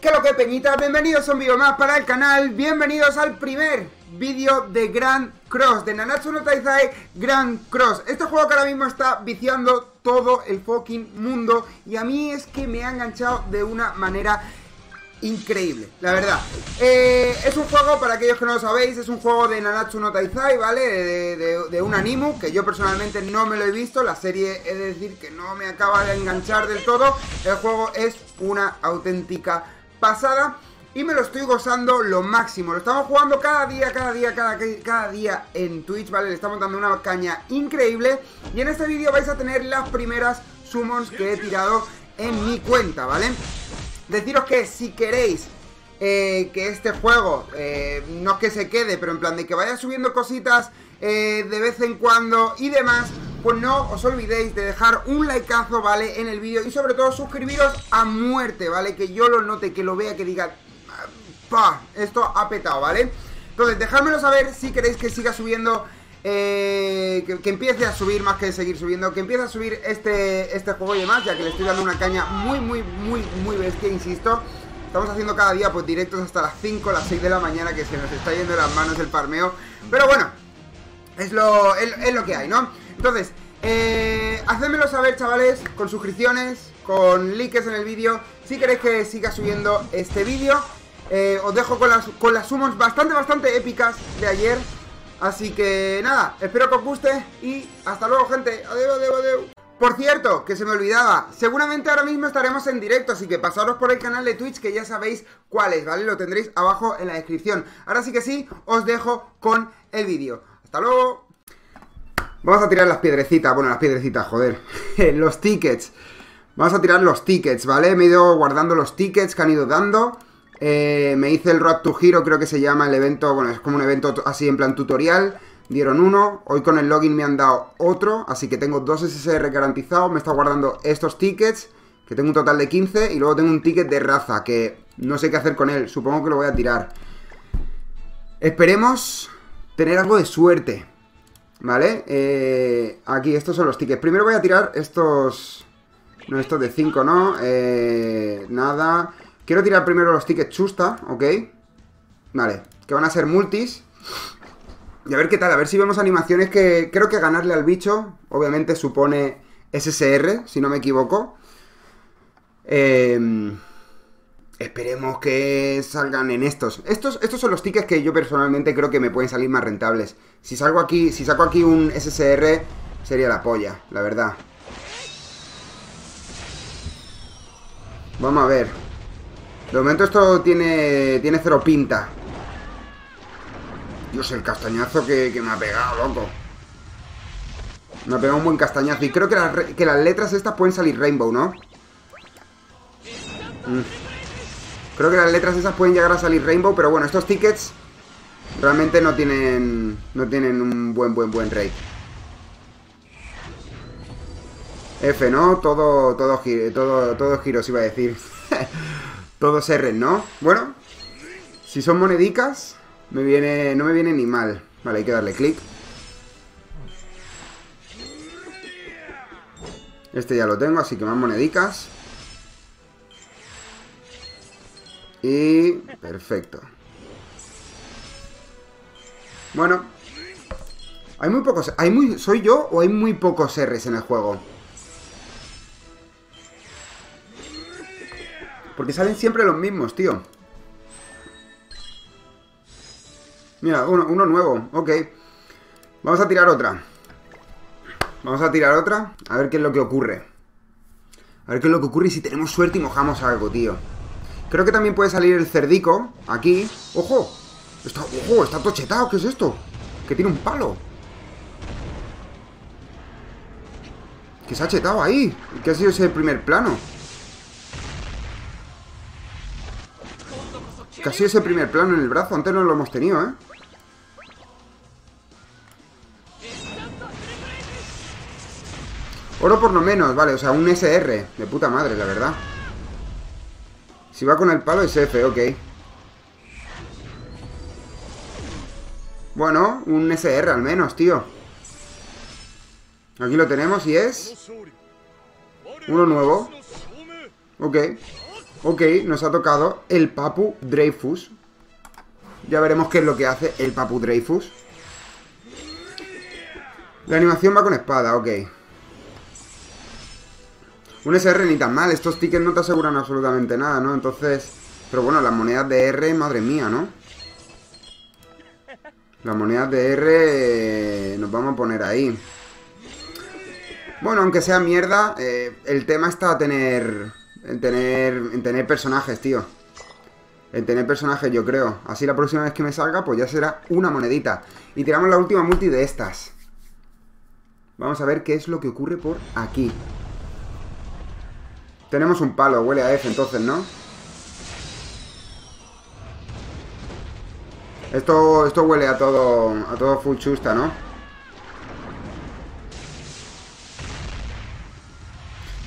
¿Qué lo que peñitas? Bienvenidos a un vídeo más para el canal, bienvenidos al primer vídeo de Grand Cross, de Nanatsu no Taizai Grand Cross Este juego que ahora mismo está viciando todo el fucking mundo y a mí es que me ha enganchado de una manera increíble, la verdad eh, Es un juego, para aquellos que no lo sabéis, es un juego de Nanatsu no Taizai, ¿vale? De, de un animu, que yo personalmente no me lo he visto La serie, he de decir que no me acaba de enganchar del todo El juego es una auténtica pasada y me lo estoy gozando lo máximo. Lo estamos jugando cada día, cada día, cada, día en Twitch, ¿vale? Le estamos dando una caña increíble. Y en este vídeo vais a tener las primeras summons que he tirado en mi cuenta, ¿vale? Deciros que si queréis eh, que este juego eh, no es que se quede, pero en plan de que vaya subiendo cositas eh, de vez en cuando y demás, pues no os olvidéis de dejar un likeazo, ¿vale? En el vídeo y sobre todo suscribiros a muerte, ¿vale? Que yo lo note, que lo vea, que diga, ¡pah! Esto ha petado, ¿vale? Entonces, dejádmelo saber si queréis que siga subiendo, eh, que, empiece a subir más que seguir subiendo, que empiece a subir este, este juego y demás, ya que le estoy dando una caña muy, muy, muy, muy bestia, insisto. Estamos haciendo cada día pues directos hasta las 5, las 6 de la mañana, que se nos está yendo las manos el parmeo. Pero bueno, es lo, es lo que hay, ¿no? Entonces, eh, hacedmelo saber, chavales, con suscripciones, con likes en el vídeo, si queréis que siga subiendo este vídeo. Eh, os dejo con las, con las bastante, bastante épicas de ayer. Así que nada, espero que os guste y hasta luego, gente. Adiós, adiós, adiós. Por cierto, que se me olvidaba, seguramente ahora mismo estaremos en directo, así que pasaros por el canal de Twitch que ya sabéis cuál es, ¿vale? Lo tendréis abajo en la descripción. Ahora sí que sí, os dejo con el vídeo. Hasta luego. Vamos a tirar las piedrecitas, bueno, las piedrecitas, joder, los tickets. Vamos a tirar los tickets, ¿vale? Me he ido guardando los tickets que han ido dando. Eh, me hice el Road to Hero, creo que se llama el evento, bueno, es como un evento así en plan tutorial. Dieron uno, hoy con el login me han dado otro, así que tengo dos SSR garantizados. Me estado guardando estos tickets, que tengo un total de 15, y luego tengo un ticket de raza, que no sé qué hacer con él, supongo que lo voy a tirar. Esperemos tener algo de suerte. ¿Vale? Eh, aquí, estos son los tickets. Primero voy a tirar estos... No, estos de 5, ¿no? Eh, nada. Quiero tirar primero los tickets chusta, ¿ok? Vale, que van a ser multis. Y a ver qué tal, a ver si vemos animaciones que... Creo que ganarle al bicho, obviamente, supone SSR, si no me equivoco. Eh... Esperemos que salgan en estos. estos. Estos son los tickets que yo personalmente creo que me pueden salir más rentables. Si salgo aquí, si saco aquí un SSR, sería la polla, la verdad. Vamos a ver. De momento esto tiene, tiene cero pinta. Dios, el castañazo que, me ha pegado, loco. Me ha pegado un buen castañazo. Y creo que, las letras estas pueden salir rainbow, ¿no? Mm. Creo que las letras esas pueden llegar a salir Rainbow, pero bueno, estos tickets realmente no tienen no tienen un buen, buen, buen rate. F, ¿no? Todo, todo, todo, todo giros iba a decir. Todos R, ¿no? Bueno, si son monedicas, me viene, no me viene ni mal. Vale, hay que darle clic. Este ya lo tengo, así que más monedicas. Y... perfecto. Bueno. Hay muy pocos... Hay muy, ¿Soy yo o hay muy pocos R's en el juego? Porque salen siempre los mismos, tío. Mira, uno, uno nuevo. Ok. Vamos a tirar otra. Vamos a tirar otra. A ver qué es lo que ocurre. A ver qué es lo que ocurre y si tenemos suerte y mojamos algo, tío. Creo que también puede salir el cerdico aquí. ¡Ojo! Está, ¡Ojo! Está tochetado. ¿Qué es esto? Que tiene un palo. Que se ha chetado ahí. ¿Qué ha sido ese primer plano? ¿Qué ha sido ese primer plano en el brazo? Antes no lo hemos tenido, ¿eh? Oro por lo menos, vale, o sea, un SR De puta madre, la verdad si va con el palo es F, ok. Bueno, un SR al menos, tío. Aquí lo tenemos y es... Uno nuevo. Ok. Ok, nos ha tocado el Papu Dreyfus. Ya veremos qué es lo que hace el Papu Dreyfus. La animación va con espada, ok. Un SR ni tan mal, estos tickets no te aseguran absolutamente nada, ¿no? Entonces... Pero bueno, las monedas de R, madre mía, ¿no? Las monedas de R nos vamos a poner ahí. Bueno, aunque sea mierda, eh, el tema está tener, en tener, en tener personajes, tío. En tener personajes, yo creo. Así la próxima vez que me salga, pues ya será una monedita. Y tiramos la última multi de estas. Vamos a ver qué es lo que ocurre por aquí. Tenemos un palo, huele a F entonces, ¿no? Esto, esto huele a todo, a todo full chusta, ¿no?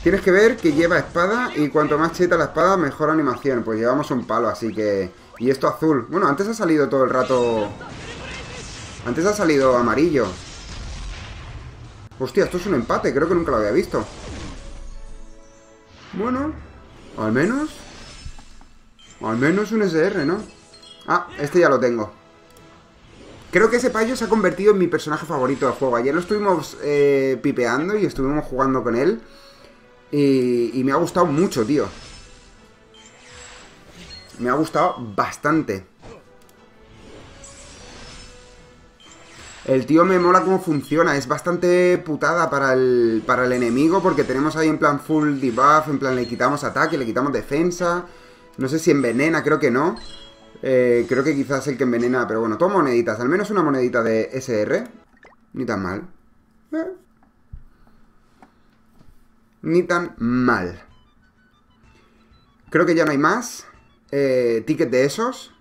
Tienes que ver que lleva espada y cuanto más cheta la espada, mejor animación. Pues llevamos un palo, así que... Y esto azul. Bueno, antes ha salido todo el rato... Antes ha salido amarillo. Hostia, esto es un empate, creo que nunca lo había visto. Bueno, al menos... Al menos un SR, ¿no? Ah, este ya lo tengo. Creo que ese payo se ha convertido en mi personaje favorito del juego. Ayer lo estuvimos eh, pipeando y estuvimos jugando con él. Y, y me ha gustado mucho, tío. Me ha gustado bastante. El tío me mola cómo funciona, es bastante putada para el, para el enemigo porque tenemos ahí en plan full debuff, en plan le quitamos ataque, le quitamos defensa, no sé si envenena, creo que no. Eh, creo que quizás el que envenena, pero bueno, toma moneditas, al menos una monedita de SR, ni tan mal. Eh. Ni tan mal. Creo que ya no hay más. Eh, ticket de esos.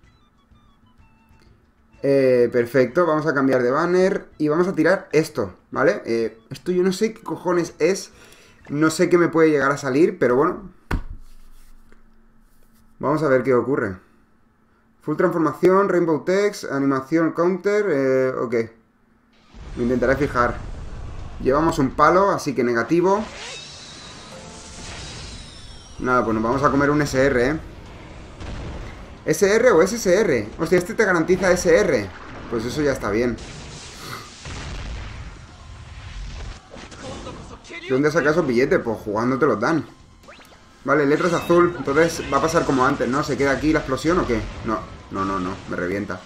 Eh, perfecto, vamos a cambiar de banner y vamos a tirar esto, ¿vale? Eh, esto yo no sé qué cojones es, no sé qué me puede llegar a salir, pero bueno. Vamos a ver qué ocurre. Full transformación, Rainbow Text, animación counter, eh, ok. Me intentaré fijar. Llevamos un palo, así que negativo. Nada, pues nos vamos a comer un SR, ¿eh? ¿SR o SSR? Hostia, este te garantiza SR. Pues eso ya está bien. ¿De dónde sacas esos billetes? Pues jugando te los dan. Vale, letras azul. Entonces va a pasar como antes, ¿no? ¿Se queda aquí la explosión o qué? No, no, no, no. Me revienta.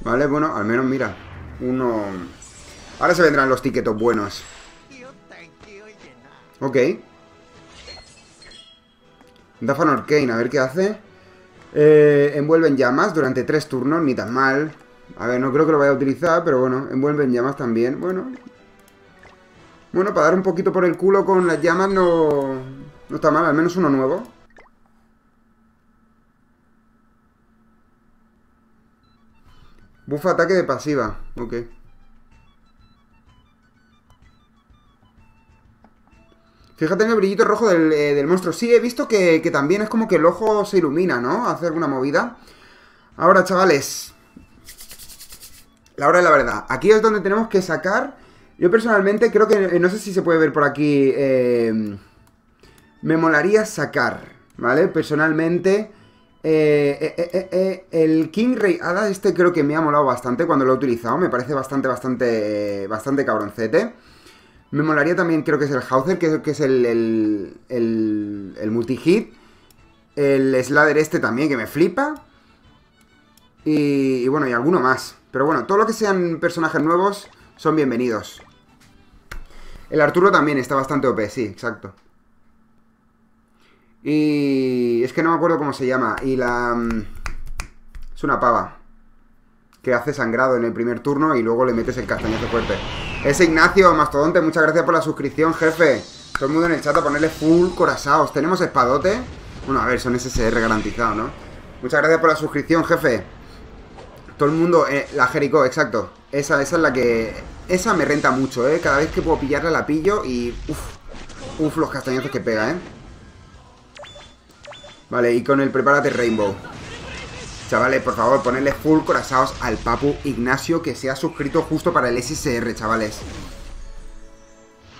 Vale, bueno, al menos mira. Uno... Ahora se vendrán los tiquetos buenos. Ok. Dafan Arcane, a ver qué hace. Eh, envuelven llamas durante tres turnos, ni tan mal. A ver, no creo que lo vaya a utilizar, pero bueno, envuelven llamas también. Bueno. Bueno, para dar un poquito por el culo con las llamas no, no está mal, al menos uno nuevo. Bufa ataque de pasiva, ok. Fíjate en el brillito rojo eh, del, monstruo. Sí, he visto que, que, también es como que el ojo se ilumina, ¿no? Hace alguna movida. Ahora, chavales. La hora de la verdad. Aquí es donde tenemos que sacar... Yo personalmente creo que... Eh, no sé si se puede ver por aquí... Eh, me molaría sacar, ¿vale? Personalmente... el King Ray Ada este creo que me ha molado bastante cuando lo he utilizado. Me parece bastante, bastante... Bastante cabroncete. Me molaría también, creo que es el Hauser, que, es el, el, el, multi-hit. El Slader este también, que me flipa. Y, bueno, y alguno más. Pero bueno, todo lo que sean personajes nuevos son bienvenidos. El Arturo también está bastante OP, sí, exacto. Y es que no me acuerdo cómo se llama. Y la... Mm, es una pava. Que hace sangrado en el primer turno y luego le metes el castañazo fuerte. Ese Ignacio, Mastodonte, muchas gracias por la suscripción, jefe. Todo el mundo en el chat a ponerle full corazaos. Tenemos espadote. Bueno, a ver, son SSR garantizados, ¿no? Muchas gracias por la suscripción, jefe. Todo el mundo, eh, la Jericho, exacto. Esa, esa es la que... Esa me renta mucho, ¿eh? Cada vez que puedo pillarla la pillo y... Uf, uf, los castañazos que pega, ¿eh? Vale, y con el prepárate Rainbow. Chavales, por favor, ponerle full corazados al Papu Ignacio que se ha suscrito justo para el SSR, chavales.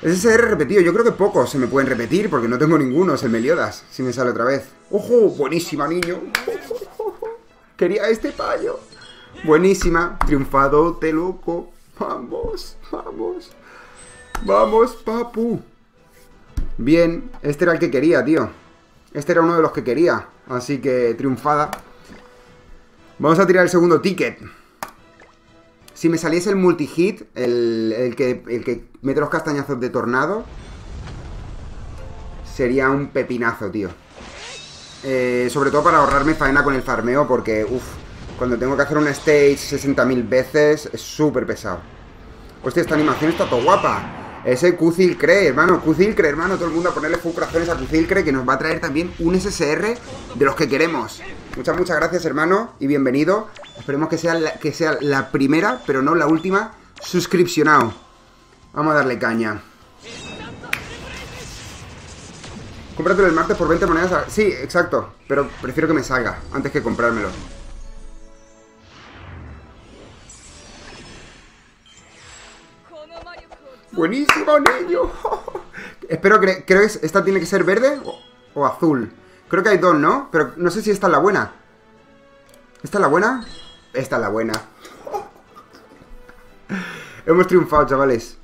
SSR repetido, yo creo que pocos se me pueden repetir porque no tengo ninguno, es el Meliodas, si me sale otra vez. ¡Ojo! Buenísima, niño. Quería este payo. Buenísima. Triunfado, te loco. Vamos, vamos. Vamos, papu. Bien, este era el que quería, tío. Este era uno de los que quería. Así que triunfada. Vamos a tirar el segundo ticket. Si me saliese el multi-hit, el, que, el que mete los castañazos de tornado, sería un pepinazo, tío. Eh, sobre todo para ahorrarme faena con el farmeo, porque, uff, cuando tengo que hacer una stage 60.000 veces, es súper pesado. Hostia, esta animación está todo guapa. Ese Qzilcre, hermano, Qzilcre, hermano, todo el mundo a ponerle full corazones a Qzilcre que nos va a traer también un SSR de los que queremos. Muchas, muchas gracias, hermano, y bienvenido. Esperemos que sea la, que sea la primera, pero no la última, suscripcionado. Vamos a darle caña. Cómpratelo el martes por 20 monedas. Sí, exacto, pero prefiero que me salga antes que comprármelo. Buenísimo, niño. Espero que... Creo que esta tiene que ser verde o, azul. Creo que hay dos, ¿no? Pero no sé si esta es la buena. ¿Esta es la buena? Esta es la buena. Hemos triunfado, chavales.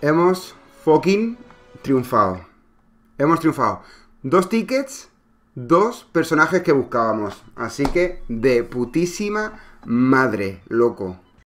Hemos fucking triunfado. Hemos triunfado. Dos tickets, dos personajes que buscábamos. Así que de putísima madre, loco.